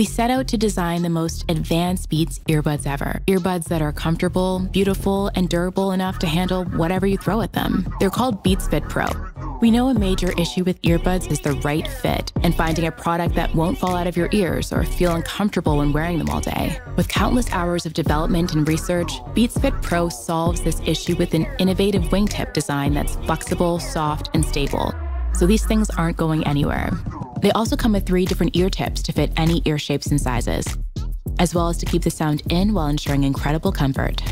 We set out to design the most advanced Beats earbuds ever. Earbuds that are comfortable, beautiful, and durable enough to handle whatever you throw at them. They're called Beats Fit Pro. We know a major issue with earbuds is the right fit and finding a product that won't fall out of your ears or feel uncomfortable when wearing them all day. With countless hours of development and research, Beats Fit Pro solves this issue with an innovative wingtip design that's flexible, soft, and stable. So these things aren't going anywhere. They also come with three different ear tips to fit any ear shapes and sizes, as well as to keep the sound in while ensuring incredible comfort.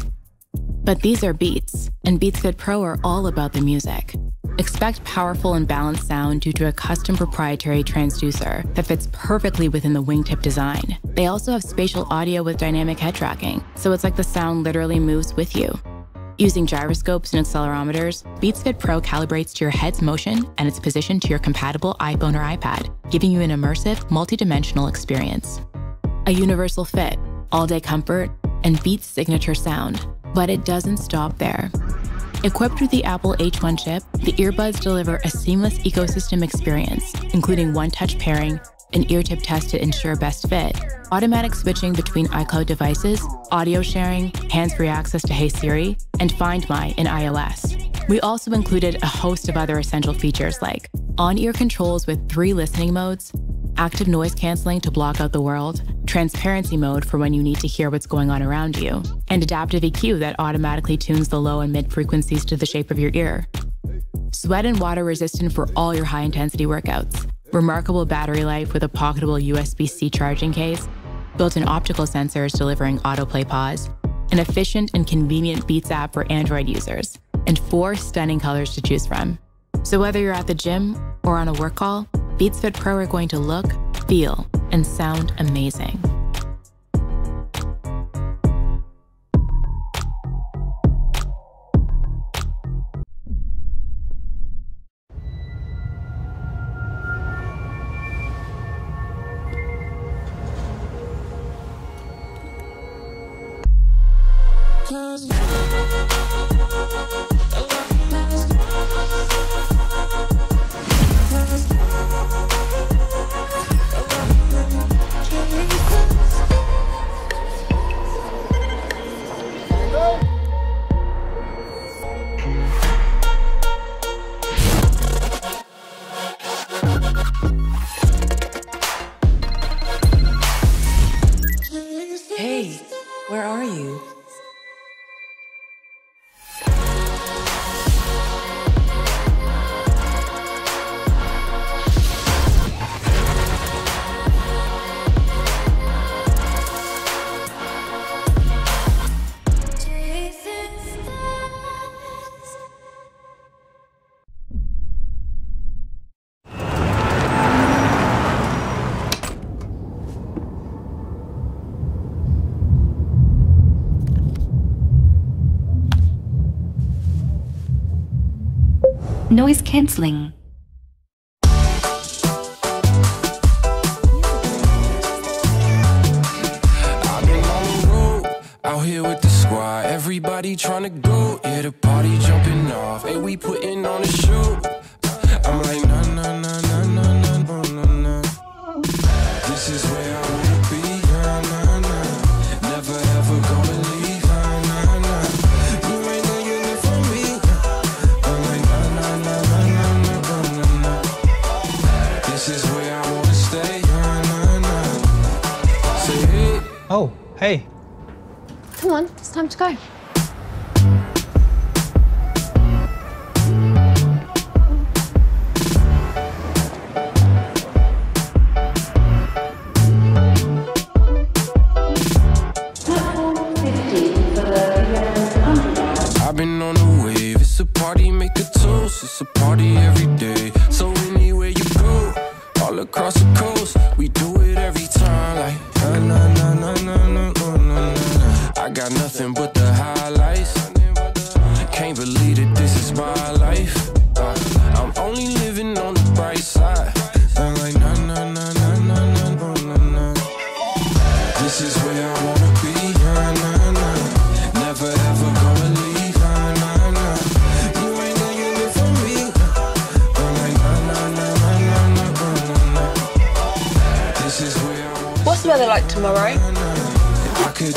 But these are Beats, and Beats Fit Pro are all about the music. Expect powerful and balanced sound due to a custom proprietary transducer that fits perfectly within the wingtip design. They also have spatial audio with dynamic head tracking, so it's like the sound literally moves with you. Using gyroscopes and accelerometers, Beats Fit Pro calibrates to your head's motion and its position to your compatible iPhone or iPad, giving you an immersive, multi-dimensional experience. A universal fit, all-day comfort, and Beats signature sound. But it doesn't stop there. Equipped with the Apple H1 chip, the earbuds deliver a seamless ecosystem experience, including one-touch pairing, an ear tip test to ensure best fit, automatic switching between iCloud devices, audio sharing, hands-free access to Hey Siri, and Find My in iOS. We also included a host of other essential features like on-ear controls with three listening modes, active noise canceling to block out the world, transparency mode for when you need to hear what's going on around you, and adaptive EQ that automatically tunes the low and mid frequencies to the shape of your ear. Sweat and water resistant for all your high intensity workouts remarkable battery life with a pocketable USB C charging case, built in optical sensors delivering autoplay pause, an efficient and convenient Beats app for Android users, and four stunning colors to choose from. So whether you're at the gym or on a work call, Beats Fit Pro are going to look, feel, and sound amazing. Cause Noise cancelling. Out here with the squad. Everybody trying to go, yeah, the party jumping off. Hey, we putting on a show. I'm like, hey. Come on, it's time to go. I've been on the wave. It's a party, make a toast. It's a party every day. So anywhere you go, all across the coast, we do My life. I'm only living on the bright side. I'm like, nah, nah, nah, nah, nah, nah, nah, nah, nah. This is where I wanna be. Nah, nah, nah. Never ever gonna leave. Nah, nah, nah. You ain't gonna me. I'm like, nah, nah, nah, nah, nah, nah, nah, nah, nah. This is where I wanna What's the weather like tomorrow? I could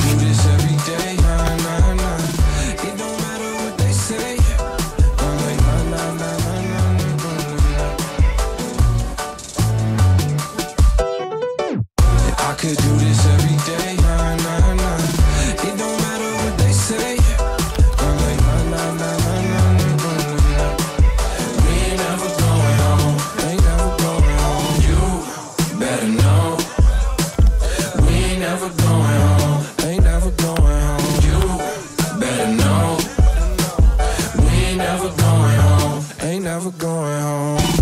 never going home.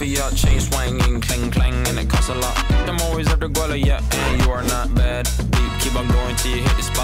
your chain swinging, clang clang, and it costs a lot. I'm always after Guala, yeah, and you are not bad. Deep, keep on going till you hit the spot.